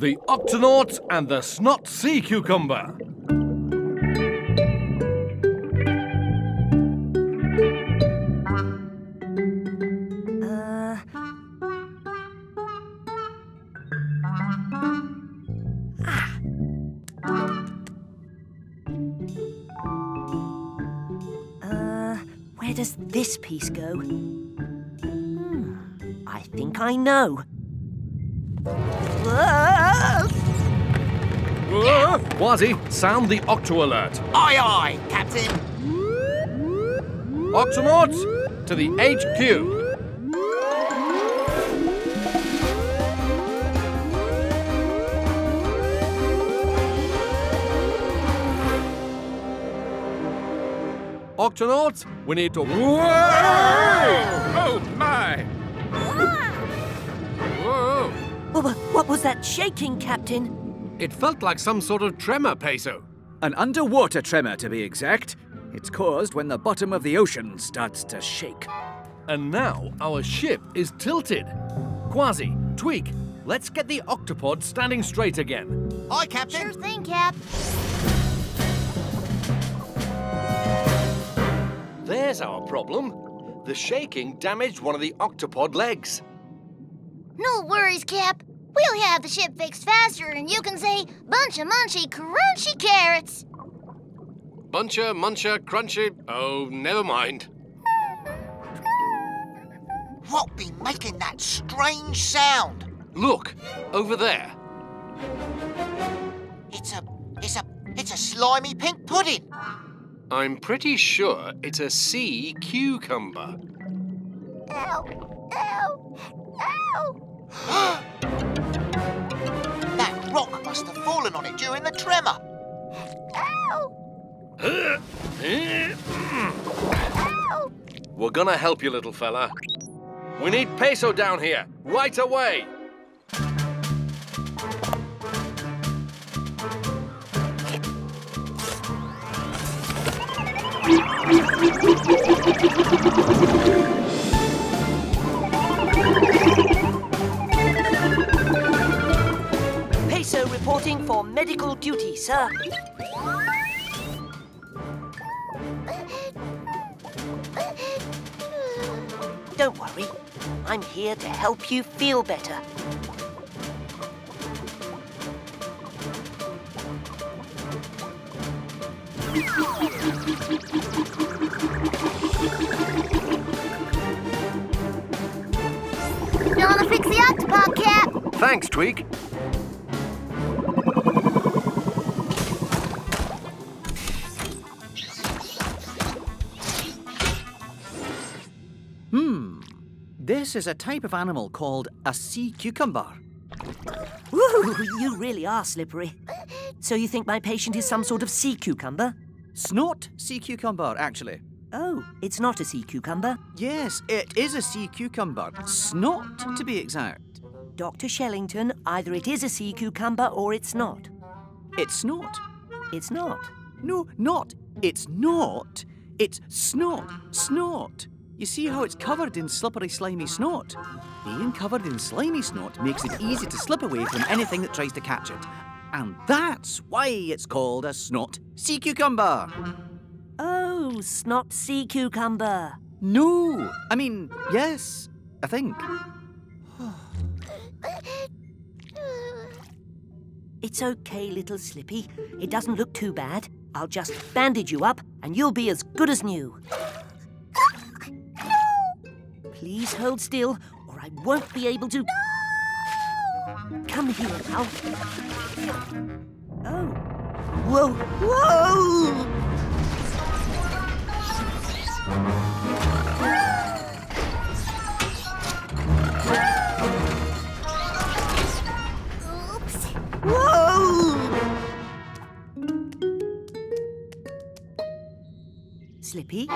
The Octonaut and the Snot Sea Cucumber. Ah. Where does this piece go? Hmm, I think I know. Uh, Kwazii, sound the Octo Alert. Aye, aye, Captain. Octonauts, to the HQ. Octonauts, we need to. Whoa! Oh, my! Whoa! Oh, What was that shaking, Captain? It felt like some sort of tremor, Peso. An underwater tremor, to be exact. It's caused when the bottom of the ocean starts to shake. And now our ship is tilted. Kwazii, Tweak, let's get the octopod standing straight again. Aye, Captain. Sure thing, Cap. There's our problem. The shaking damaged one of the octopod legs. No worries, Cap. We'll have the ship fixed faster, and you can say, bunch of munchy crunchy carrots. Buncher, muncher, crunchy. Oh, never mind. What be making that strange sound? Look, over there. It's a, it's a, it's a slimy pink pudding. I'm pretty sure it's a sea cucumber. Ow! Ow! Ow! Rock must have fallen on it during the tremor. Ow! Ow! We're gonna help you, little fella. We need Peso down here, right away. Reporting for medical duty, sir. Don't worry. I'm here to help you feel better. You wanna fix the octopod, Cap? Thanks, Tweak. This is a type of animal called a sea cucumber. Woo, you really are slippery. So you think my patient is some sort of sea cucumber? Snort sea cucumber, actually. Oh, it's not a sea cucumber. Yes, it is a sea cucumber. Snort, to be exact. Dr. Shellington, either it is a sea cucumber or it's not. It's snot. It's not. No, not. It's not. It's snort. Snot. You see how it's covered in slippery, slimy snot? Being covered in slimy snot makes it easy to slip away from anything that tries to catch it. And that's why it's called a snot sea cucumber. Oh, snot sea cucumber. No, I mean, yes, I think. It's okay, little Slippy. It doesn't look too bad. I'll just bandage you up and you'll be as good as new. Please hold still or I won't be able to. Come here now. Oh. Whoa, whoa! Oops. Whoa! Slippy?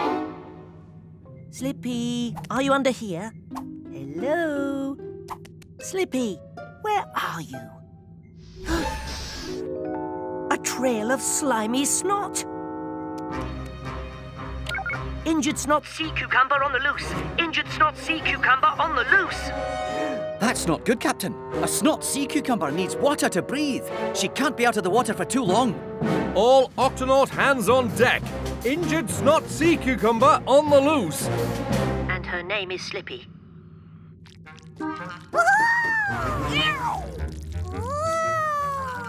Slippy, are you under here? Hello? Slippy, where are you? A trail of slimy snot. Injured snot sea cucumber on the loose. Injured snot sea cucumber on the loose. That's not good, Captain. A snot sea cucumber needs water to breathe. She can't be out of the water for too long. All Octonaut hands on deck. Injured snot sea cucumber on the loose. And her name is Slippy.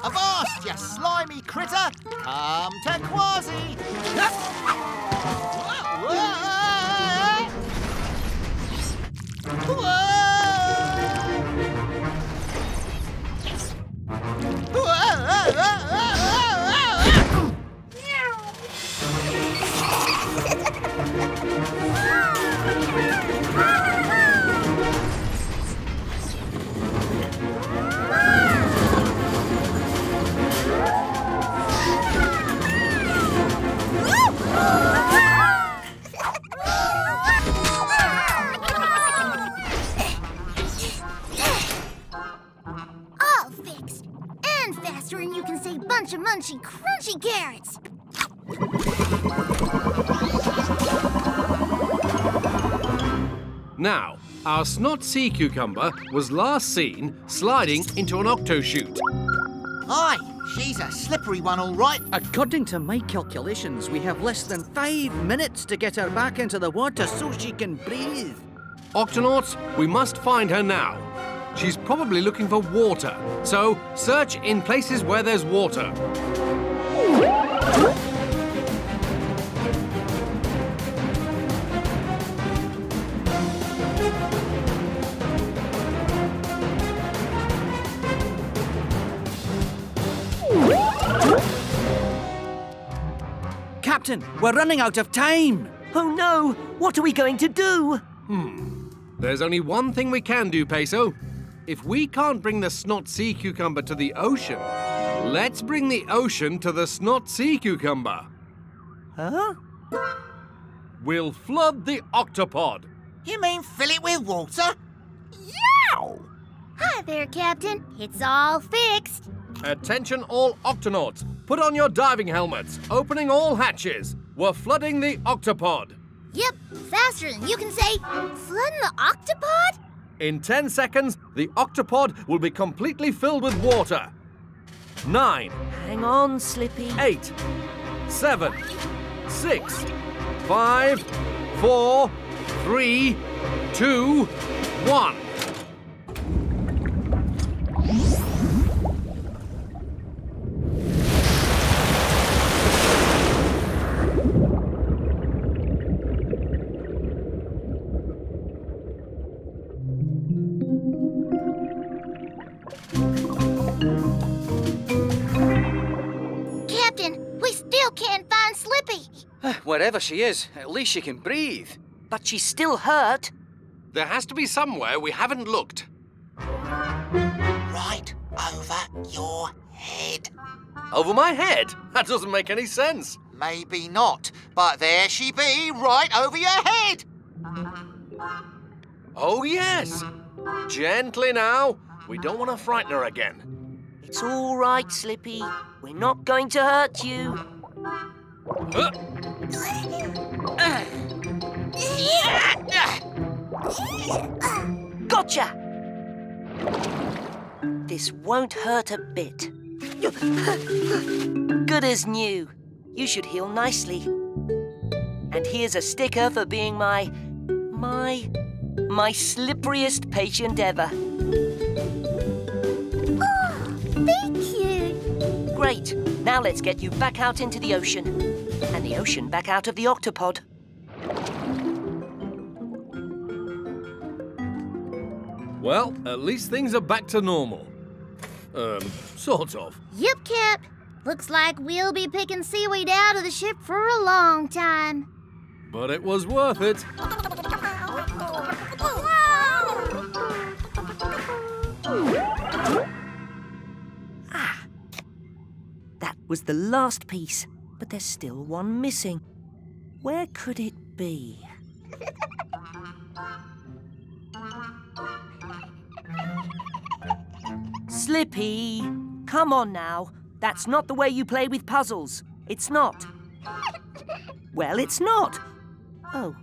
Avast, you slimy critter! Come to Kwazii! All our snot sea cucumber was last seen sliding into an octo chute. Aye, she's a slippery one, all right. According to my calculations, we have less than five minutes to get her back into the water so she can breathe. Octonauts, we must find her now. She's probably looking for water, so search in places where there's water. Captain, we're running out of time. Oh no! What are we going to do? Hmm. There's only one thing we can do, Peso. If we can't bring the snot sea cucumber to the ocean, let's bring the ocean to the snot sea cucumber. Huh? We'll flood the octopod. You mean fill it with water? Yow! Hi there, Captain. It's all fixed. Attention all octonauts. Put on your diving helmets. Opening all hatches. We're flooding the octopod. Yep, faster than you can say flooding the octopod? In 10 seconds, the octopod will be completely filled with water. Nine, Hang on, Slippy. eight, seven, six, five, four, three, two, one. Wherever she is, at least she can breathe. But she's still hurt. There has to be somewhere we haven't looked. Right over your head. Over my head? That doesn't make any sense. Maybe not, but there she be, right over your head. Oh, yes. Gently now. We don't want to frighten her again. It's all right, Slippy. We're not going to hurt you. Gotcha! This won't hurt a bit. Good as new. You should heal nicely. And here's a sticker for being my. my. my slipperiest patient ever. Oh, Thank you. Great. Now let's get you back out into the ocean. And the ocean back out of the octopod. well, at least things are back to normal. Um, sort of. Yep, Cap. Looks like we'll be picking seaweed out of the ship for a long time. But it was worth it. That was the last piece, but there's still one missing. Where could it be? Slippy, come on now. That's not the way you play with puzzles. It's not. Well, it's not. Oh,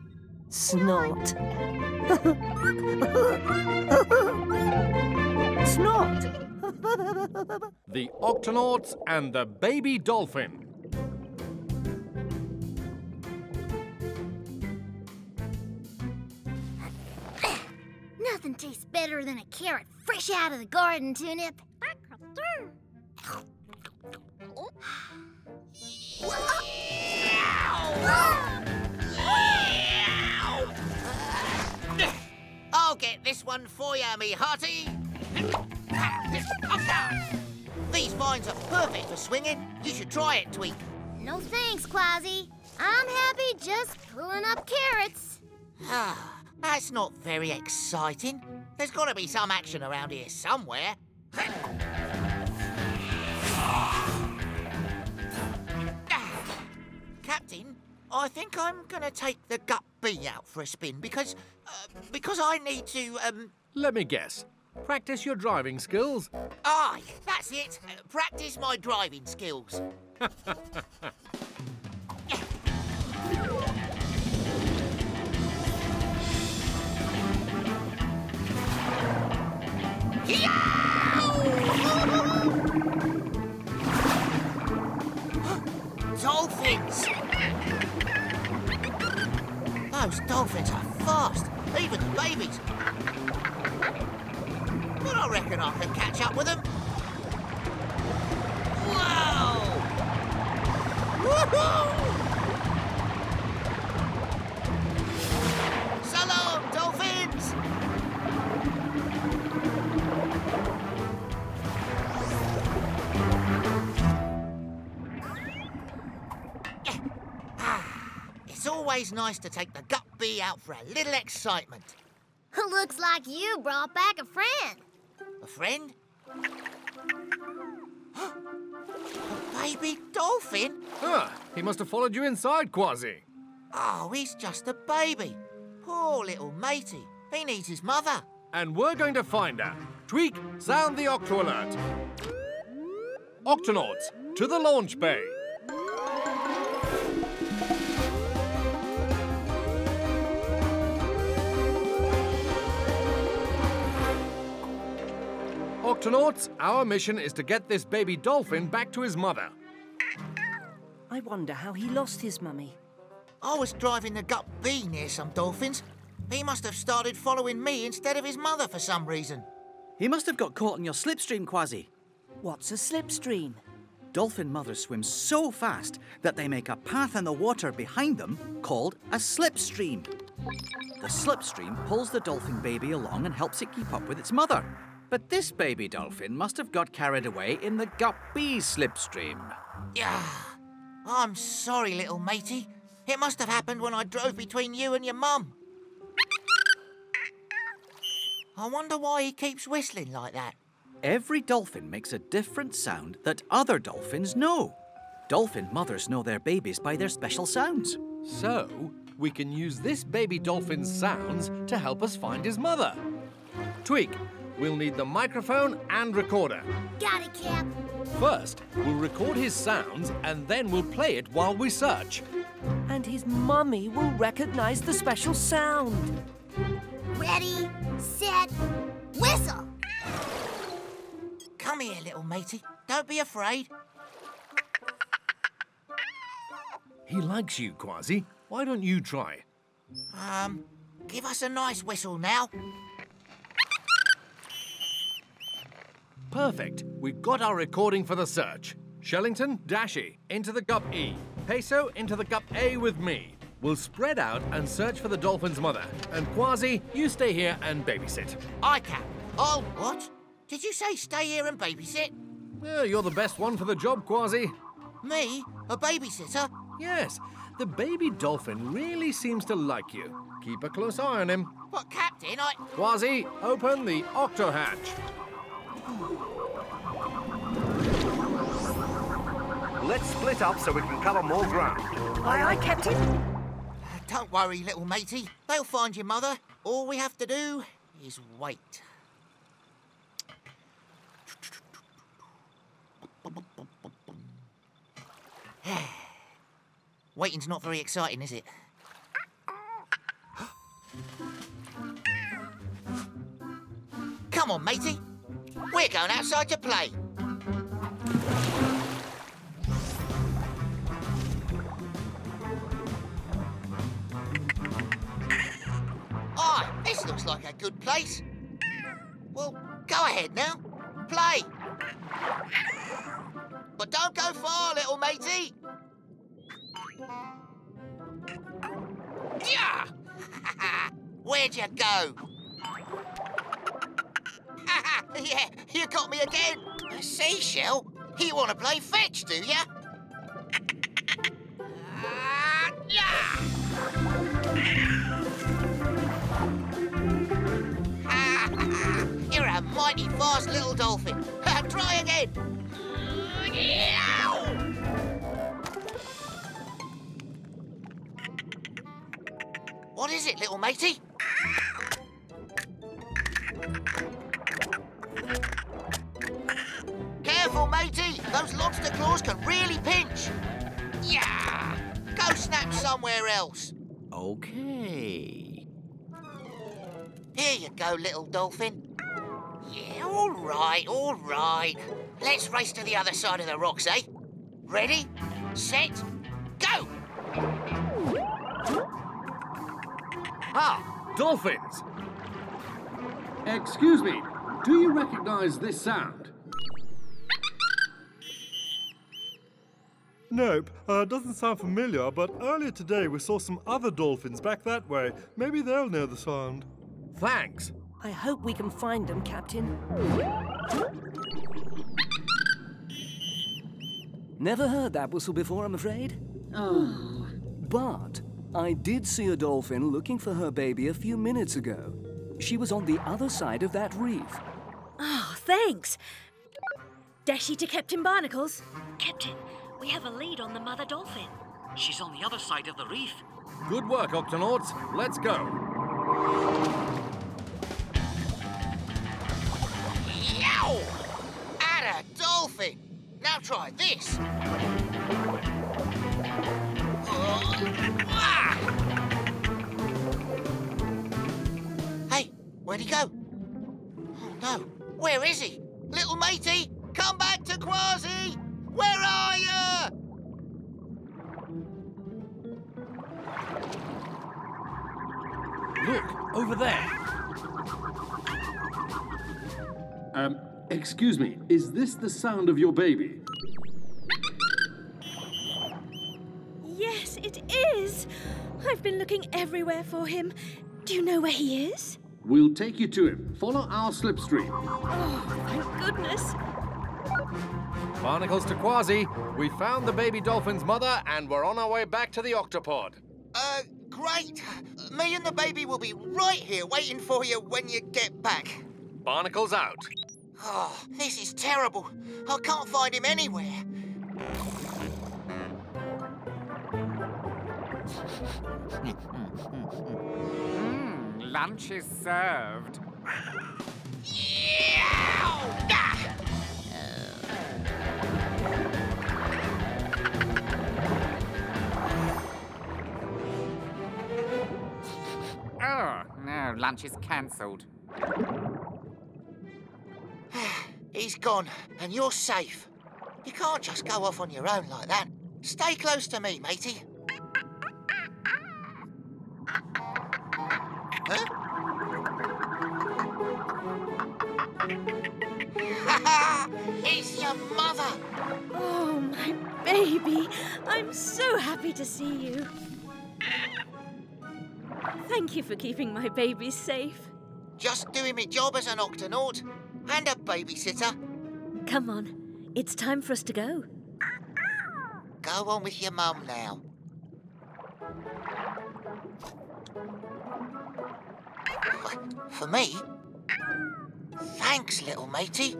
Snot. Snot. The Octonauts and the Baby Dolphin. Nothing tastes better than a carrot fresh out of the garden, Tunip. I'll get this one for you, me hearty. These vines are perfect for swinging. You should try it, Tweak. No thanks, Kwazii. I'm happy just pulling up carrots. Ah, That's not very exciting. There's got to be some action around here somewhere. Captain, I think I'm going to take the Gup B out for a spin because uh, because I need to um Let me guess. Practice your driving skills. ah that's it. Practice my driving skills. Dolphins! Those dolphins are fast, even the babies. But I reckon I can catch up with them. Whoa! Woohoo! Dolphins! Ah, it's always nice to take the Gup B out for a little excitement. Looks like you brought back a friend. A friend? a baby dolphin? Ah, he must have followed you inside, Kwazii. Oh, he's just a baby. Poor little matey. He needs his mother. And we're going to find her. Tweak, sound the Octo Alert. Octonauts, to the launch bay. Octonauts, our mission is to get this baby dolphin back to his mother. I wonder how he lost his mummy. I was driving the Gup B near some dolphins. He must have started following me instead of his mother for some reason. He must have got caught in your slipstream, Kwazii. What's a slipstream? Dolphin mothers swim so fast that they make a path in the water behind them called a slipstream. The slipstream pulls the dolphin baby along and helps it keep up with its mother. But this baby dolphin must have got carried away in the Gup B slipstream. Yeah. I'm sorry, little matey. It must have happened when I drove between you and your mum. I wonder why he keeps whistling like that. Every dolphin makes a different sound that other dolphins know. Dolphin mothers know their babies by their special sounds. So, we can use this baby dolphin's sounds to help us find his mother. Tweak, we'll need the microphone and recorder. Got it, Cap. First, we'll record his sounds and then we'll play it while we search. And his mummy will recognize the special sound. Ready, set, whistle. Come here, little matey. Don't be afraid. He likes you, Kwazii. Why don't you try? Um, give us a nice whistle now. Perfect. We've got our recording for the search. Shellington, Dashi, into the Gup E. Peso, into the Gup A with me. We'll spread out and search for the dolphin's mother. And Kwazii, you stay here and babysit. I can. I'll what? Did you say stay here and babysit? Well, you're the best one for the job, Kwazii. Me? A babysitter? Yes, the baby dolphin really seems to like you. Keep a close eye on him. But, Captain, I. Kwazii, open the octo hatch. Let's split up so we can cover more ground. Aye, aye, Captain. Don't worry, little matey. They'll find your mother. All we have to do is wait. Waiting's not very exciting, is it? Come on, matey. We're going outside to play. Ah, this looks like a good place. Well, go ahead now. Play. But don't go far, little matey. Yeah! Where'd you go? yeah, you got me again. A seashell? You want to play fetch, do ya? Ah, yeah! You're a mighty fast little dolphin. Try again. What is it, little matey? Careful, matey. Those lobster claws can really pinch. Yeah! Go snap somewhere else. Okay. Here you go, little dolphin. Yeah, all right, all right. Let's race to the other side of the rocks, eh? Ready, set, go! Ah, dolphins! Excuse me, do you recognize this sound? Nope, uh, doesn't sound familiar, but earlier today we saw some other dolphins back that way. Maybe they'll know the sound. Thanks. I hope we can find them, Captain. Never heard that whistle before, I'm afraid. Oh. But I did see a dolphin looking for her baby a few minutes ago. She was on the other side of that reef. Oh, thanks. Dashi to Captain Barnacles. Captain, we have a lead on the mother dolphin. She's on the other side of the reef. Good work, Octonauts. Let's go. Yow! At a dolphin. Now try this. Hey, where'd he go? Oh no, where is he? Little matey, come back to Kwazii! Where are you? Look, over there. Um, excuse me, is this the sound of your baby? Yes, it is. I've been looking everywhere for him. Do you know where he is? We'll take you to him. Follow our slipstream. Oh, thank goodness. Barnacles to Kwazii. We found the baby dolphin's mother and we're on our way back to the octopod. Uh, great. Me and the baby will be right here waiting for you when you get back. Barnacles out. Oh, this is terrible. I can't find him anywhere. Mm, lunch is served. Oh, no, lunch is cancelled. He's gone, and you're safe. You can't just go off on your own like that. Stay close to me, matey. Huh? it's your mother. Oh, my baby. I'm so happy to see you. Thank you for keeping my baby safe. Just doing my job as an octonaut and a babysitter. Come on, it's time for us to go. Go on with your mum now. For me? Thanks, little matey.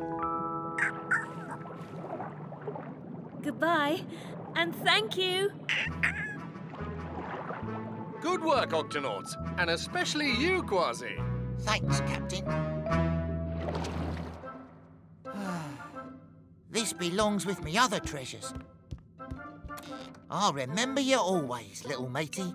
Goodbye, and thank you. Good work, Octonauts, and especially you, Kwazii. Thanks, Captain. this belongs with me other treasures. I'll remember you always, little matey.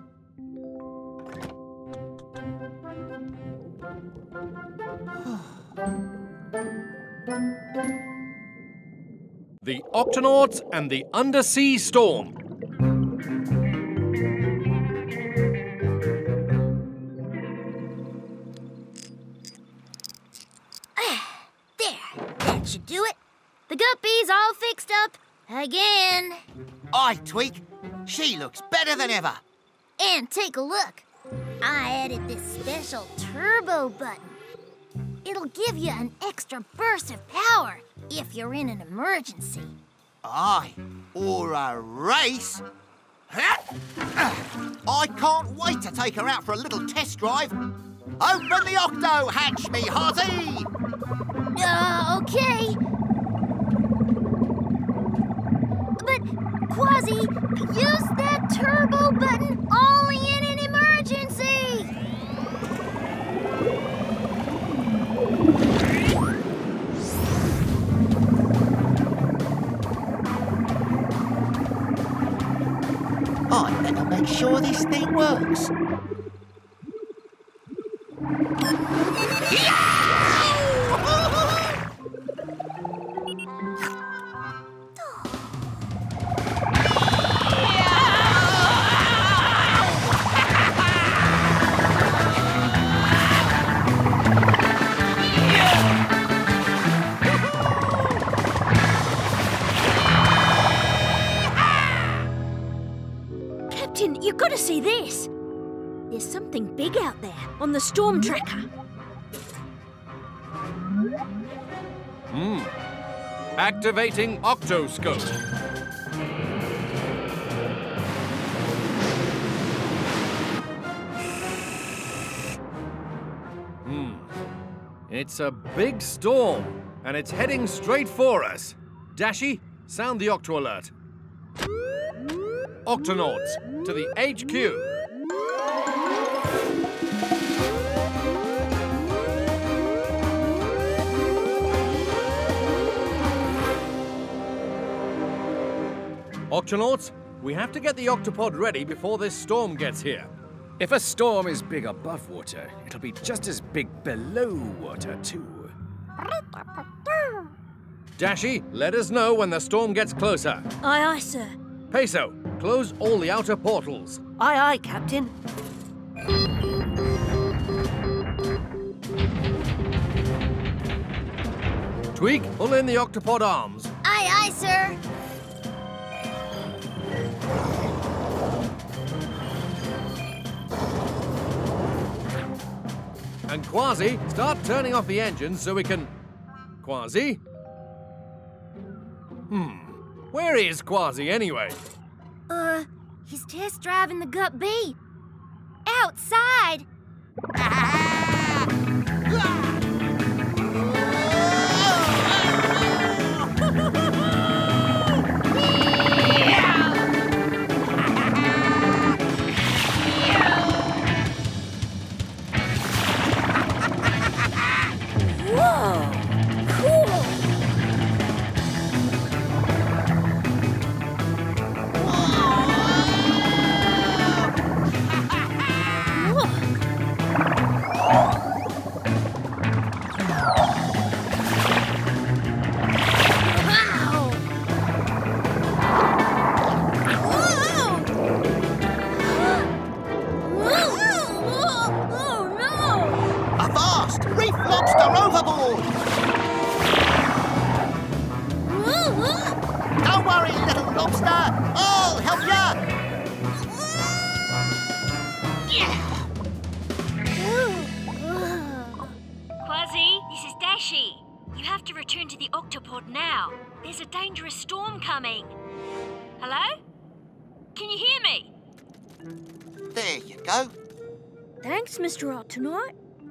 the Octonauts and the Undersea Storm. Again. I Tweak. She looks better than ever. And take a look. I added this special turbo button. It'll give you an extra burst of power if you're in an emergency. Aye, or a race. I can't wait to take her out for a little test drive. Open the octo hatch, me hearty! Uh, okay. Kwazii, use that turbo button only in an emergency! I better make sure this thing works. Storm tracker. Hmm. Activating Octoscope. Hmm. It's a big storm, and it's heading straight for us. Dashi, sound the Octo alert. Octonauts, to the HQ. Octonauts, we have to get the octopod ready before this storm gets here. If a storm is big above water, it'll be just as big below water, too. Dashi, let us know when the storm gets closer. Aye, aye, sir. Peso, close all the outer portals. Aye, aye, Captain. Tweak, pull in the octopod arms. Aye, aye, sir. Kwazii, start turning off the engines so we can. Kwazii? Hmm. Where is Kwazii anyway? Uh, he's test driving the Gup B. Outside.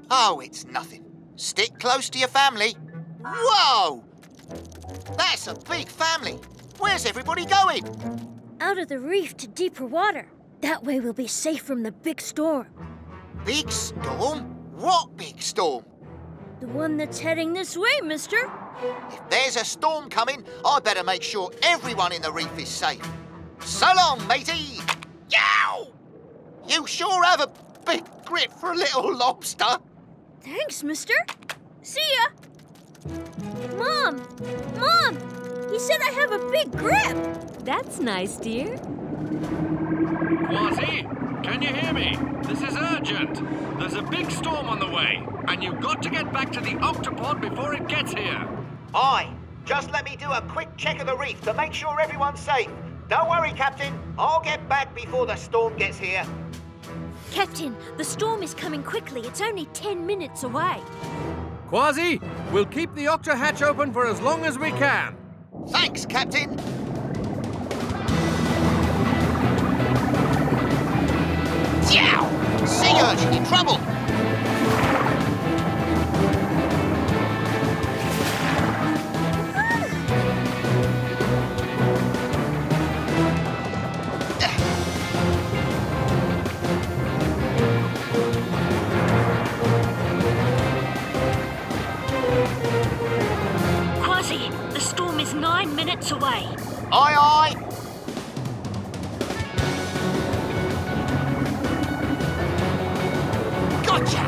Oh, it's nothing. Stick close to your family. Whoa! That's a big family. Where's everybody going? Out of the reef to deeper water. That way we'll be safe from the big storm. Big storm? What big storm? The one that's heading this way, mister. If there's a storm coming, I better make sure everyone in the reef is safe. So long, matey! Yow! You sure have a big grip for a little lobster. Thanks, mister. See ya. Mom! Mom! He said I have a big grip. That's nice, dear. Kwazii, can you hear me? This is urgent. There's a big storm on the way, and you've got to get back to the octopod before it gets here. Aye. Just let me do a quick check of the reef to make sure everyone's safe. Don't worry, Captain. I'll get back before the storm gets here. Captain, the storm is coming quickly. It's only 10 minutes away. Kwazii, we'll keep the octa hatch open for as long as we can. Thanks, Captain. Yow! Sea urchin in trouble. Minutes away. Aye, aye. Gotcha!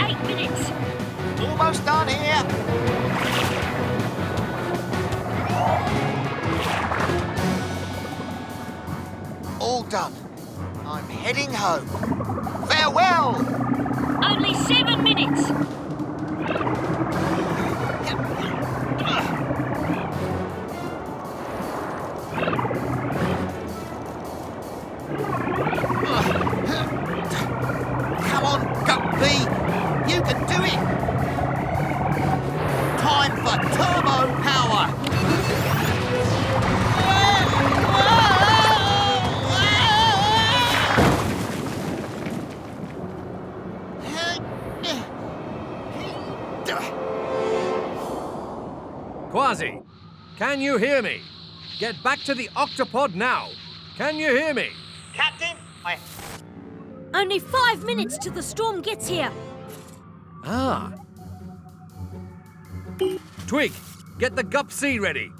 Eight minutes. Almost done here. All done. I'm heading home. Farewell! Only seven minutes. You hear me? Get back to the octopod now. Can you hear me? Captain, I. Only five minutes till the storm gets here. Ah. Tweak, get the Gup C ready.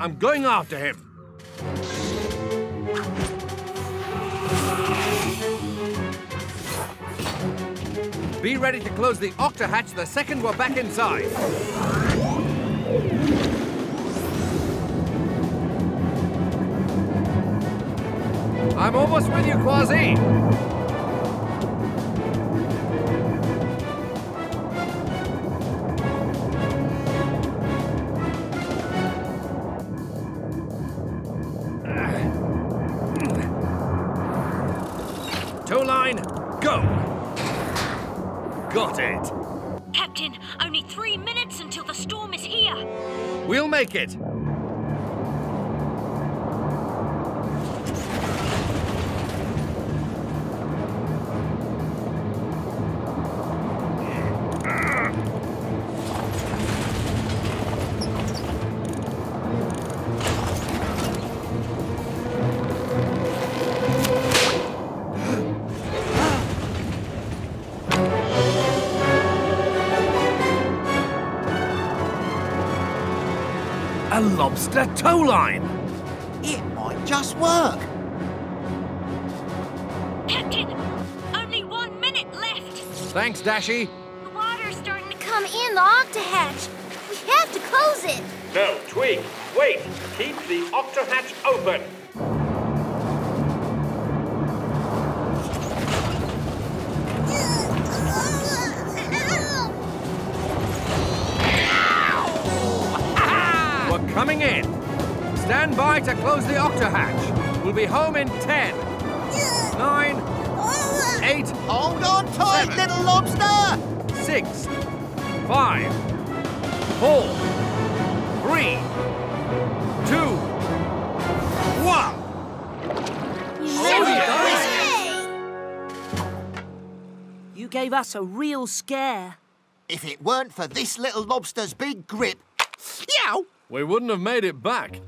I'm going after him. Be ready to close the octa hatch the second we're back inside. I'm almost with you, Kwazii. Tow line, go! Got it. Captain, only three minutes until the storm is here. We'll make it. A lobster tow line. It might just work. Captain, only one minute left. Thanks, Dashi. The water's starting to come in the octahatch. We have to close it. No, Tweak, wait. Keep the octa hatch open. Stand by to close the octa hatch. We'll be home in ten, nine, eight. Hold on tight, seven, little lobster! Six, five, four, three, two, one. Oh, you gave us a real scare. If it weren't for this little lobster's big grip. Yow! We wouldn't have made it back.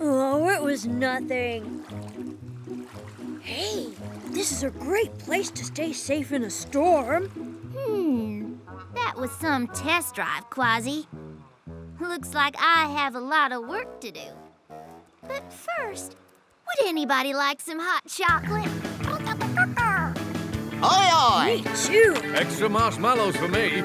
Oh, it was nothing. Hey, this is a great place to stay safe in a storm. Hmm, that was some test drive, Kwazii. Looks like I have a lot of work to do. But first, would anybody like some hot chocolate? Aye, aye! Me too. Extra marshmallows for me.